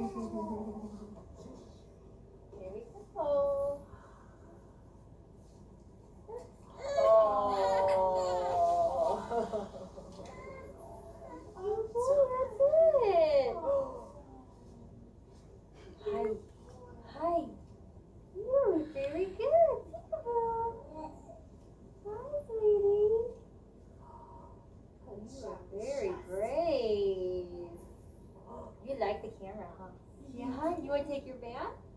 Oh. oh, that's it. Hi. Hi. You're very good. Hi, sweetie. You are very brave like the camera, huh? Yeah, you want to take your bath?